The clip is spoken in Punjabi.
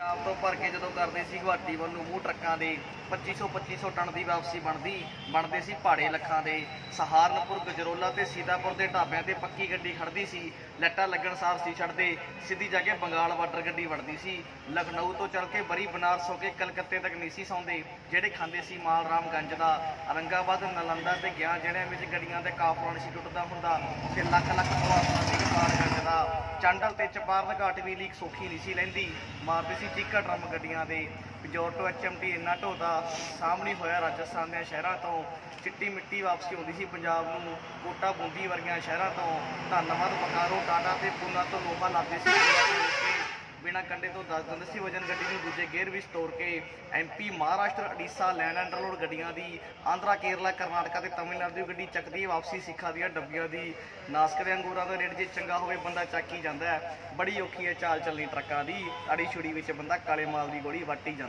ਪੰਜਾਬ ਤੋਂ ਭਰ ਕੇ ਜਦੋਂ ਕਰਦੇ ਸੀ ਗੁਹਾਟੀ ਵੱਲ ਨੂੰ, ਮੂੰਹ ਟਰੱਕਾਂ ਦੇ 2500 2500 ਟਨ ਦੀ ਵਾਪਸੀ ਬਣਦੀ, ਬਣਦੇ ਸੀ ਪਹਾੜੇ ਲੱਖਾਂ ਦੇ ਸਹਾਰਨਪੁਰ, ਗਜਰੋਲਾ ਤੇ ਸੀਤਾਪੁਰ ਦੇ ਢਾਬਿਆਂ ਤੇ ਪੱਕੀ ਗੱਡੀ ਖੜਦੀ ਸੀ, ਲੱਟਾ ਲੱਗਣ ਸਾਰ ਸੀ ਛੱਡਦੇ, ਸਿੱਧੀ ਜਾ ਕੇ ਬੰਗਾਲ ਬਾਰਡਰ ਗੱਡੀ ਵੜਦੀ ਸੀ। ਲਖਨਊ ਤੋਂ ਚੱਲ ਕੇ ਬਰੀ ਬਨਾਰਸ ਹੋ ਕੇ ਕਲਕੱਤੇ ਤੱਕ ਨਹੀਂ ਸੀ ਸੌਂਦੇ, ਜਿਹੜੇ ਖਾਂਦੇ ਸੀ ਮਾਲ ਰਾਮਗੰਜ ਦਾ, ਔਰੰਗਾਬਾਦ, ਨਲੰਦਾ ਤੇ ਗਿਆ ਜਿਹੜਿਆਂ ਵਿੱਚ ਗੱਡੀਆਂ ਦੇ ਕਾਫਲਾ ਨਹੀਂ ਸੀ ਟੁੱਟਦਾ ਹੁੰਦਾ, ਤੇ ਲੱਖ ਲੱਖ ਚੰਡਲ ਤੇ ਚਪਾਰਨ ਘਾਟ ਵੀ ਲੀਕ ਸੌਖੀ ਨਹੀਂ ਸੀ ਲੈਂਦੀ। ਮਾਰਦੇ ਸੀ ਚੀਕਾ ਡਰਮ ਗੱਡੀਆਂ ਦੇ। ਪਿਜੋਰ ਤੋਂ ਐਚਐਮਟੀ ਇੰਨਾ ਢੋਦਾ ਸਾਹਮਣੇ ਹੋਇਆ ਰਾਜਸਥਾਨ ਦੇ ਸ਼ਹਿਰਾਂ ਤੋਂ। ਚਿੱਟੀ ਮਿੱਟੀ ਵਾਪਸੀ ਆਉਂਦੀ ਸੀ ਪੰਜਾਬ ਨੂੰ। ਕੋਟਾ ਬੂੰਦੀ ਵਰਗੀਆਂ ਸ਼ਹਿਰਾਂ ਤੋਂ। ਧੰਨਵਾਦ ਬਕਾਰੋ ਟਾਟਾ ਤੇ ਪੂਨਾ ਤੋਂ ਲੋਹਾ ਲਾਦੇ ਸੀ। ਬਿਨਾ ਕੰਡੇ ਤੋਂ ਦੱਸ ਦਿੰਦੇ ਸੀ ਵਜਨ ਗੱਡੀ ਨੂੰ ਦੂਜੇ ਗੇਅਰ ਵਿੱਚ ਤੋੜ ਕੇ MP Maharashtra Odisha land and road ਗੱਡੀਆਂ ਦੀ ਆਂਧਰਾ ਕੇਰਲਾ ਕਰਨਾਟਕਾ ਤੇ ਤਮਿਲਨਾਡੂ ਦੀ ਗੱਡੀ ਚੱਕਦੀ ਹੈ ਵਾਪਸੀ ਸਿੱਖਾਂ ਦੀਆਂ ਡੱਬੀਆਂ ਦੀ ਨਾਸਕ ਦੇ ਅੰਗੂਰਾਂ ਦਾ ਰੇਟ ਜੇ ਚੰਗਾ ਹੋਵੇ ਬੰਦਾ ਚੱਕ ਹੀ ਜਾਂਦਾ ਬੜੀ ਔਖੀ ਹੈ ਚਾਲ ਚੱਲਣੀ ਟਰੱਕਾਂ ਦੀ। ਅੜੀ ਛੁੜੀ ਵਿੱਚ ਬੰਦਾ ਕਾਲੇ ਮਾਲ ਦੀ ਗੋਲੀ ਵੱਟ ਹੀ ਜਾਂਦਾ।